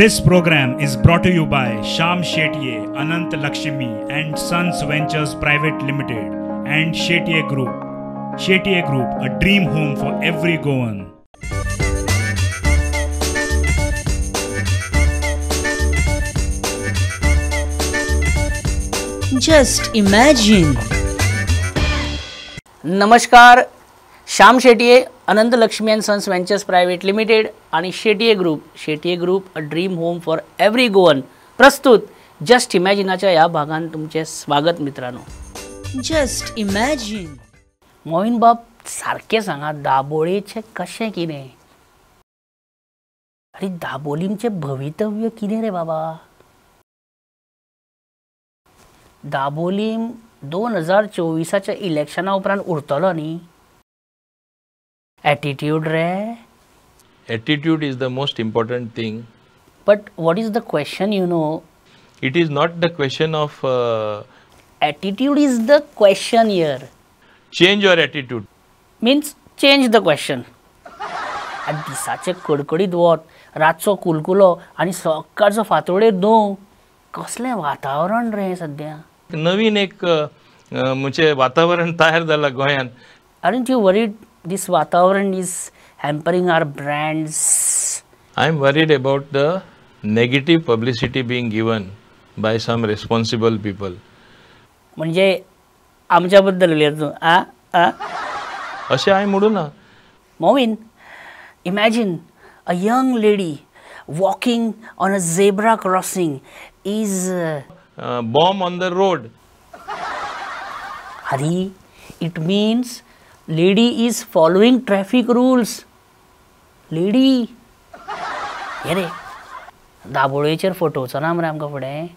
This program is brought to you by Sham Shetye, Anant Lakshmi and Sons Ventures Private Limited and Shetye Group. Shetye Group, a dream home for every Goan. Just imagine. नमस्कार Shyam Shetye Anant Lakshmi and sons ventures private limited आणि Shetye group Shetye group a dream home for every Goan प्रस्तुत just इमॅजिनाच्या या भागात तुमचे स्वागत मित्रांनो. Just imagine. Mohin बाब सारखे सांगा दाबोळेचे कशें कितें अरे दाबोलींचें भवितव्य कितें रे बाबा? दाबोलीम दोन हजार चोवीसाच्या इलेक्शना उपरांत उरतलो न्ही एटिट्यूड रे. Attitude is the most important thing. But what is the question you know it is not the question of uh, attitude is the question here change your attitude. Means change the question आनी दिसाचे कडकडीत वत रातचो कुलकुलो आनी सकाळचो फातोडेर दोव कसलें वातावरण रे सद्या नवीन एक म्हणजे वातावरण तयार झालं गोंयांत aren't you worried this वातावरण is hampering our brands. I am worried about the negative publicity being given by some responsible people. म्हणजे आमच्या बद्दल उलयता तूं. आ? आ? अशें हांवें म्हणूं ना. Mauvin imagine a young lady walking on a zebra crossing is bomb on the road hurry it means lady is following traffic rules lady. हे रे. दाबोळेचेर फटोवचो ना मरे आमकां फुडें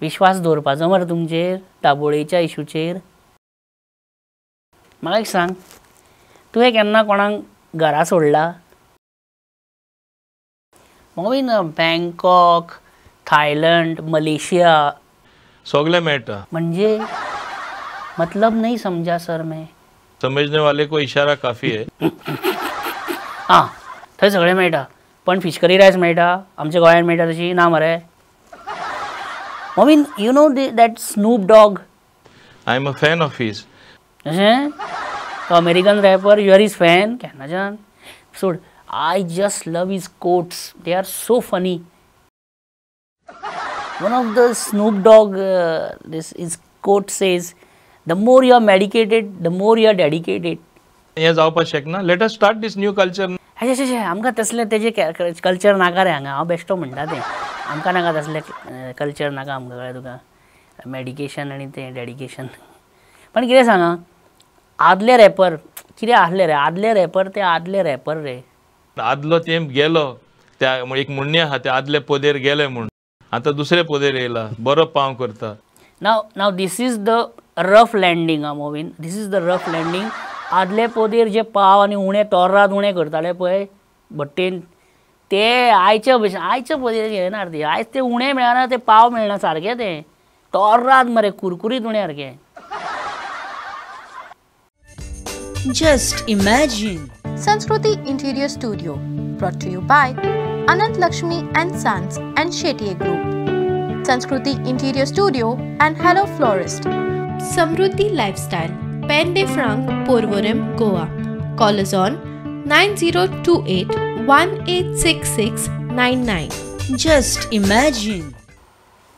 विश्वास दवरपाचो मरे तुमचेर दाबोळेच्या इशूचेर. म्हाका एक सांग तुवें केन्ना कोणाक घरा सोडला? Mauvin Bangkok Thailand Malaysia. सगळें मेळटा. म्हणजे? मतलब नहीं समझा सर मैं. समजने वाले को इशारा काफी है. आं थंय सगळें मेळटा. पण फीश करी रायस मेळटा आमच्या गोंयांत मेळटा तशी ना मरे. ममीन you know that Snoop Dogg I am a fan of his अशें? तो American rapper you are his fan केन्नाच्यान सोड I just love his quotes they are so funny one of the Snoop Dogg this is quote says the more you are medicated the more you are dedicated हें जावपाक शकना let us start this new culture अशें अशें आमकां तसलें तेजें culture नाका रे हांगा. हांव बेश्टो म्हणटा तें. आमकां नाका तसलें कल्चर नाका आमकां कळ्ळें तुका. मेडिकेशन आनी तें डेडिकेशन पण कितें सांगा? आदले रॅपर कितें आसले रे? आदले रॅपर ते आदले रॅपर रे. आदलो तेंप गेलो. त्या एक म्हणणे आहा ते आदले पोदेर गेले म्हूण. आतां दुसरे पोदेर येयला. बरो पाव करता. नाव नाव this is the rough landing a Mauvin. This is the rough landing आदले पोदेर जे पाव आनी उणे तोर्रात उणें करताले पळय भट्टेन. ते आयचे भशेन आयचे पोदेर घेयनार ते. आयज ते उणें मेळना ते पाव मेळना सारके ते. तोर्रात मरे कुरकुरीत उणें सारके just imagine Sanskruti interior studio brought to you by Anant Laxmi and sons and Shetty group Sanskruti interior studio and hello florist Samruddhi lifestyle Pen de Franc, Porvorim, Goa. Call us on 9028 186699. Just imagine.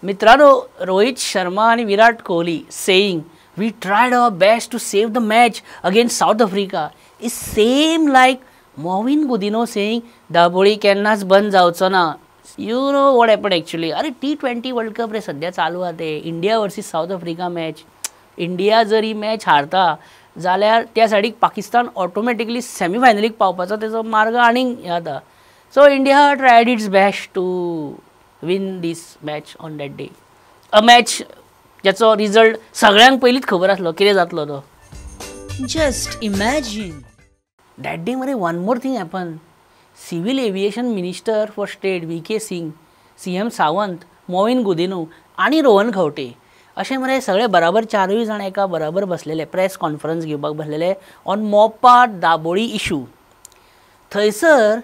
मित्रांनो रोहित शर्मा आणि Virat Kohli saying we tried our best to save the match against South Africa is same like Mauvin Godinho saying Dabolim केन्नाच बंद जावचो ना you know what happen actually अरे T twenty world cup रे सध्या चालू आहा India versus South Africa match India जर ही मॅच हारता जाल्यार त्या सायडीक पाकिस्तान ऑटोमॅटिकली सेमीफायनलीक पावपाचो तेजो मार्ग आनीक हे जाता so India tried its best to win this match on that day a match ज्याचो रिजल्ट सगळ्यांक पयलींच खबर आसलो कितें जातलो तो Just imagine. दॅट डे मरे one more thing happen civil aviation minister for state V K Singh C M Sawant Mauvin Godinho आनी रोहन खंवटे अशें मरे सगळे बराबर चारूय जाण एका बराबर बसलेले प्रेस कॉन्फरन्स घेवपाक बसलेले ऑन मोपा दाबोळी इशू थंयसर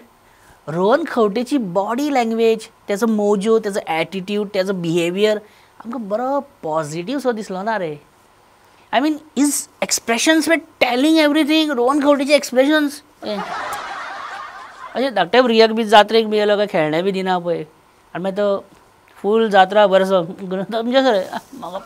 रोहन खंवटेची बॉडी लँग्वेज तेचो मोजो त्याचो एटिट्यूड त्याचो बिहेवियर आमकां बरो पॉझिटीव सो दिसलो ना रे. I mean his expressions were telling everything Rohan खंवटेचे expressions अशें धाकट्या भुरग्याक बी जात्रेक बी येयलो काय खेळणें बी दिना पळय. आनी मागीर तो फूल जात्रा बरसो म्हणजे सर म्हाका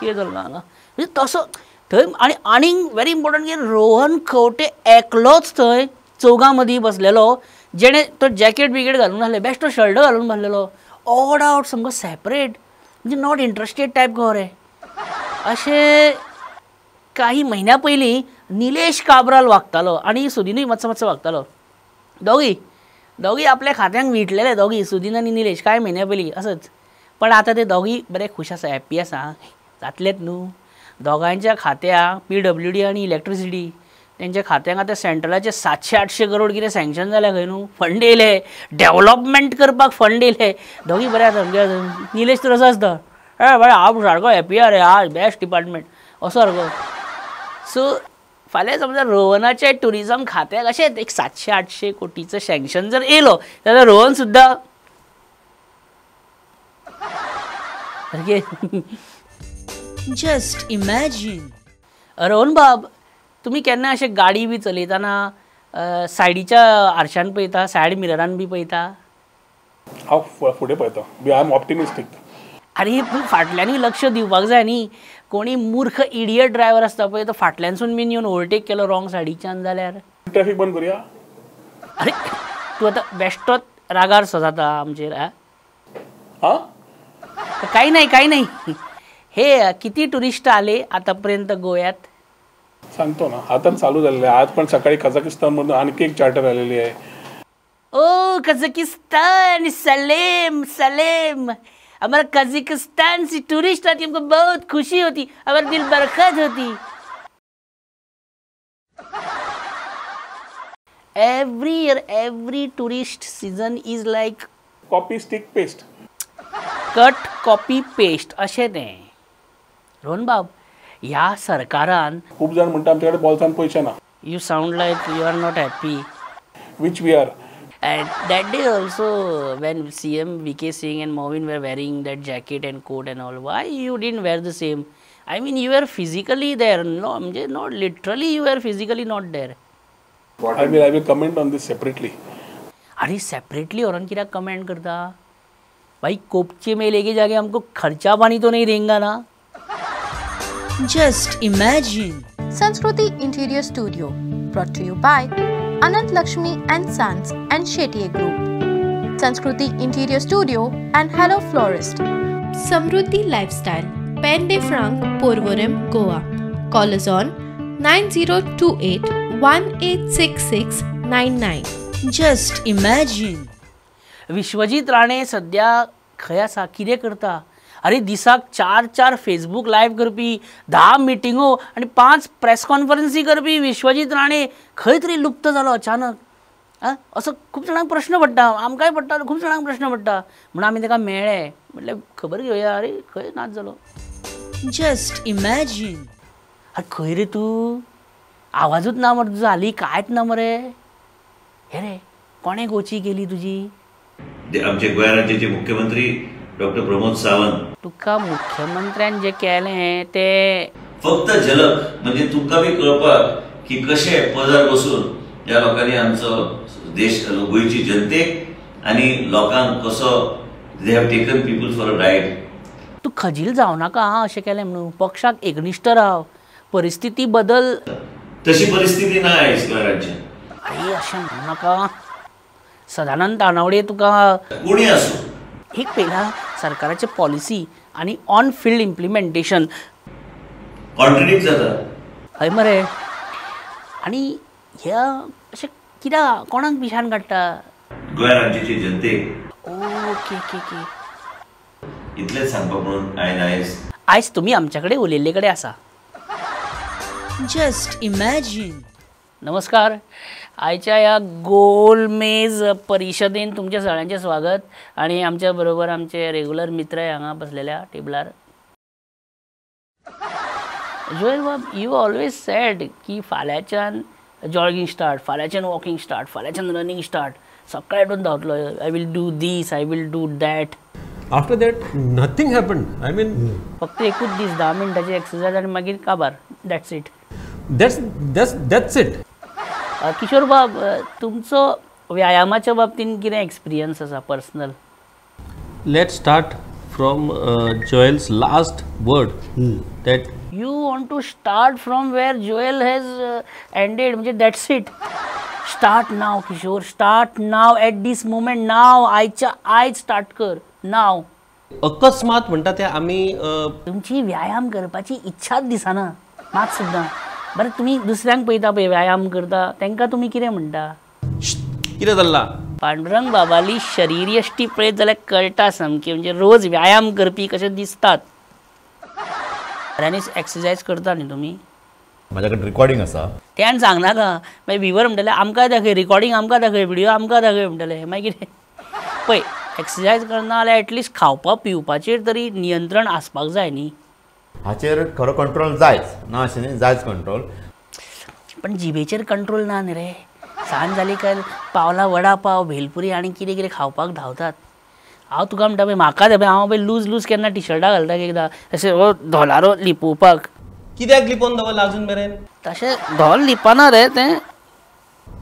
कितें जालें हांगा म्हणजे तसो थंय आनी आनीक व्हेरी इम्पॉर्टंट की रोहन खंवटे एकलोच थंय चौगां मदीं बसलेलो. जेणे तो जॅकेट बिकेट घालून आसले बेश्टो शर्ट घालून बसलेलो. ऑड आउट सामको सेपरेट म्हणजे नॉट इंट्रस्टेड टायप गो रे. अशें काही महिन्या पयलीं निलेश काब्राल वागतालो आनी सुदिनूय मातसो मातसो वागतालो. दोगी दोगी आपल्या खात्यांक विटलेले दोगी सुदीन आनी निलेश कांय म्हयन्या पयलीं असंच. पण आतां ते दोगी बरे खूश आसा हॅप्पी आसा जातलेत न्हू दोगांयच्या खात्या पी डब्ल्यू डी आनी इलेक्ट्रिसिटी तेंच्या खात्यांक आतां सेंट्रलाचे सातशे आठशे करोड कितें सँक्शन जाल्या खंय न्हू फंड येयले डेवलॉपमेंट करपाक फंड येयले दोगी बरे आसा निलेश तर असो आसता हय बरें हांव सारको हॅप्पी आहा रे हा बेस्ट डिपार्टमेंट असो सारको सो फाल्यां समजा रोहनाच्या टुरिझम खात्याक अशेंच एक सातशे आठशे कोटीचो सँक्शन जर येयलो जाल्यार रोहन सुद्दां Just imagine. रोहन बाब तुमी केन्ना अशें गाडी बी चलयतना सायडीच्या आरशान पळयता सायड मिररान बी पळयता? हांव फुडें पळयतां. बी आय एम ऑप्टिमिस्टीक आरे पूण फाटल्यानूय लक्ष दिवपाक जाय न्ही कोणी मूर्ख इडियट ड्रायव्हर आसता पळय तो फाटल्यानसून बीन येवन ओवरटेक केलो रॉंग सायडीच्यान जाल्यार. ट्रॅफीक बंद करुया? अरे तूं आतां बेश्टोच रागार सो जाता आमचेर आ हां? काही नाही काही नाही. हे किती टुरिस्ट आले आतापर्यंत गोव्यात? सांगतो ना आता चालू झालेलं आहे. आज पण सकाळी कझाकिस्तानमधून आणखी एक चार्टर आलेली आहे. ओ कजाकिस्तान सलेम सलेम. हमारा कजाकिस्तान से टूरिस्ट आती हमको बहुत खुशी होती हमारा दिल बरकत होती. Every year every tourist season is like copy stick paste cut copy paste अशें तें रोहन बाब ह्या सरकारान खूप जण म्हणटा आमच्याकडे बॉल्सान पयशे ना. You sound like you are not happy which we are And that day also, when CM VK Singh and Movin were wearing that jacket and coat and all, why you didn't wear the same? I mean, you were physically there. No, म्हणजे not literally, you were physically not there. I will I will comment on this separately अरे separately औरन कित्याक comment करता भाई कोपचे में लेके जाके हमको खर्चा पानी तो नहीं देंगे ना Just imagine. Sanskriti Interior Studio brought to you by Anant Lakshmi and Sons and Shetye Group. Sanskriti Interior Studio and Hello Florist. Samruddhi Lifestyle, Pen de Franc, Porvorim, Goa. Call us on 9028 186699. Just imagine. Vishwajeet Rane सध्या खंय आसा कितें करता अरे दिसाक चार चार Facebook live करपी धा मिटिंगो आनी पांच प्रेस कॉन्फरन्सी करपी विश्वजीत राणे. खंय तरी लुप्त जालो अचानक. आं असो खूब जाणांक प्रश्न पडटा आमकांय पडटा खूब जाणांक प्रश्न पडटा म्हणून आमी ताका मेळ्ळे म्हटल्यार खबर घेवया अरे खंय नाच जालो Just imagine. अरे खंय रे तूं. आवाजूच ना मरे तुजो हाली कांयच ना मरे? हे रे कोणे गोची केली तुजी आमचे गोंय राज्याचे मुख्यमंत्री डॉक्टर प्रमोद सावंत. तुका मुख्यमंत्र्यान जे केलें तें फक्त झलक म्हणजे तुमकां बी कळपाक की कशें पदार बसून ह्या लोकांनी आमचो देश गोंयची जनतेक आनी लोकांक कसो they have taken people for a ride तूं खजील जावं नाका आं अशें केलें म्हणून. पक्षाक एकनिश्ट राव. परिस्थिती बदल. तशी परिस्थिती ना आयज गोंय राज्यात अरे अशें म्हणू नाका. सदानंद तानावडे तुका कोणी आसूं एक पयला सरकाराचे पॉलिसी आनी ऑन फिल्ड इम्प्लिमेंटेशन कॉन्ट्रिडिक्ट जाता हय मरे. आनी ह्या अशें कित्याक कोणाक पिशान काडटा गोंय राज्याची जनतेक ओके ओके ओके इतलेंच सांगपाक म्हणून हांवें आयज आयज तुमी आमच्या कडेन उलयल्ले कडेन आसा Just imagine. नमस्कार. आयच्या ह्या गोलमेज परिशदेन तुमच्या सगळ्यांचें स्वागत आणि आमच्या बरोबर आमचे रेग्युलर मित्र हांगा बसलेल्या टेबलार. जोयल बाब यू ऑलवेज सॅड की फाल्यांच्यान जॉगिंग स्टार्ट फाल्यांच्यान वॉकिंग स्टार्ट फाल्यांच्यान रनिंग स्टार्ट सकाळी उठून धांवतलो I will do this I will do that after that nothing happen I mean फक्त एकूच दीस धा मिनटाची एक्सरसाइज आनी मागीर काबार. That's it that's that's that's it Kishore बाब तुमचो व्यायामाच्या बाबतीन कितें एक्सपिरियन्स आसा personal start from uh, Joel's last word that you want to start from where Joel has ended म्हणजे that's it start now Kishore start now at this moment नाव आयच्या आयज start कर नाव अकस्मात म्हणटा ते आमी तुमची व्यायाम करपाची इच्छाच दिसना मात सुद्दां बरें तुमी दुसऱ्यांक पळयता पळय व्यायाम करता तांकां तुमी कितें म्हणटा कितें जाल्ला पांडुरंग बाबाली शरीर यश्टी पळयत जाल्यार कळटा सामकी म्हणजे रोज व्यायाम करपी कशें दिसतात. खऱ्यांनीच एक्सरसायज करता न्ही तुमी म्हाज्या कडेन रिकॉर्डिंग आसा त्यान सांगनाका मागीर विवर म्हणटले आमकां दाखय रिकॉर्डिंग आमकां दाखय व्हिडिओ आमकां दाखय म्हणटले मागीर कितें? पळय एक्सरसायज करना जाल्यार एटलिस्ट खावपा पिवपाचेर तरी नियंत्रण आसपाक जाय न्ही. हाचेर खरो कंट्रोल जायच. ना अशें न्ही जायच कंट्रोल पण जिबेचेर कंट्रोल ना न्ही रे. सांज जाली काय पावला वडा पाव भेलपुरी आनी कितें कितें खावपाक धांवतात. हांव तुका म्हणटा पळय म्हाका दे हांव पळय लूज लूज केन्ना टी शर्टां घालता एकदां. अशें हो धोलारो लिपोवपाक. कित्याक लिपोवन दवरला अजून मेरेन तशें धोल लिपना रे तें.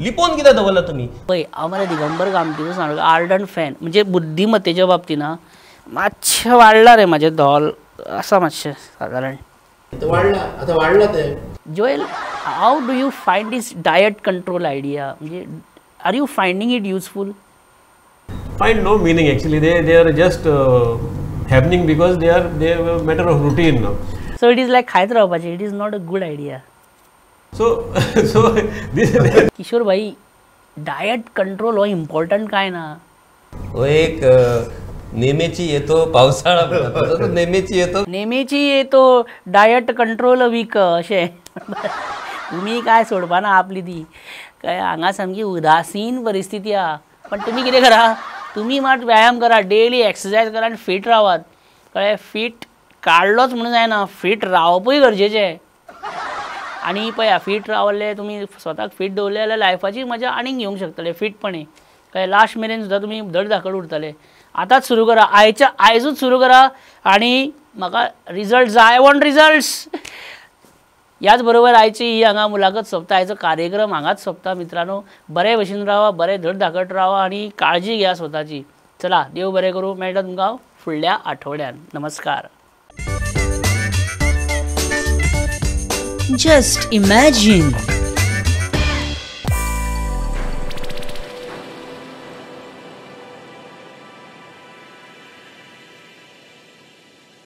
लिपोवन कित्याक दवरला तुमी पळय हांव मरे दिगंबर गामटीचो सांगलो आर्डंट फॅन. म्हणजे बुद्धिमत्तेच्या बाबतीन मातशें वाडला रे म्हाजें धोल. आसा मातशें सादारण वाडला आतां वाडला ते. Joel how do you find this diet control idea म्हणजे are you finding it useful they they are just uh, happening because they are they are a matter of routine now. So it is like खायत रावपाचें it is not a good idea so this Kishore भाई diet control हो important काय ना? हो एक अ, नेमेची येतो पावसाळा नेमेची येतो. नेमेची येतो डायट कंट्रोल वीक अशें तुमी काय सोडपाना आपली ती. काय हांगा सामकी उदासीन परिस्थिती आहा पण तुमी कितें करा? तुमी मात व्यायाम करा डेली एक्सरसायज करा आनी फीट रावात कळ्ळें फीट काडलोच म्हणून जायना फीट रावपूय गरजेचें आनी पळया फीट रावले तुमी स्वताक फीट दवरले जाल्यार लायफाची मजा आनीक घेवंक शकतले फिटपणी कळ्ळें लास्ट मेरेन सुद्दां तुमी धड धाकड उरतले आतांच सुरू करा. आयच्या आयजूच सुरू करा. आनी म्हाका रिजल्ट जाय वॉन्ट रिजल्ट्स याच बरोबर आयची ही हांगा मुलाखत सोंपता. आयचो कार्यक्रम हांगाच सोंपता मित्रांनो. बरे भशेन रावा बरे धड धाकट रावा आनी काळजी घेया स्वताची. चला देव बरें करूं. मेळटा तुमकां फुडल्या आठवड्यान. नमस्कार. Just imagine